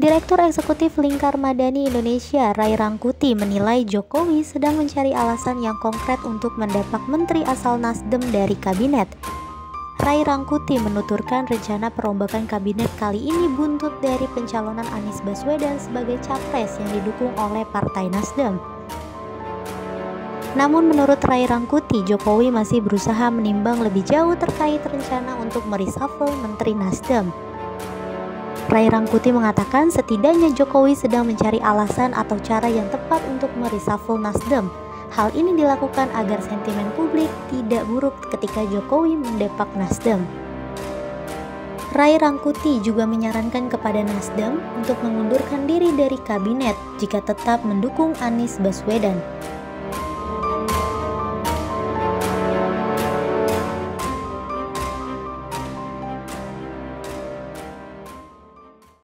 Direktur Eksekutif Lingkar Madani Indonesia, Rai Rangkuti, menilai Jokowi sedang mencari alasan yang konkret untuk mendapat menteri asal Nasdem dari kabinet. Rai Rangkuti menuturkan rencana perombakan kabinet kali ini buntut dari pencalonan Anies Baswedan sebagai capres yang didukung oleh Partai Nasdem. Namun menurut Rai Rangkuti, Jokowi masih berusaha menimbang lebih jauh terkait rencana untuk mereshuffle Menteri Nasdem. Rai Rangkuti mengatakan setidaknya Jokowi sedang mencari alasan atau cara yang tepat untuk mereshuffle Nasdem. Hal ini dilakukan agar sentimen publik tidak buruk ketika Jokowi mendepak Nasdem. Rai Rangkuti juga menyarankan kepada Nasdem untuk mengundurkan diri dari kabinet jika tetap mendukung Anies Baswedan.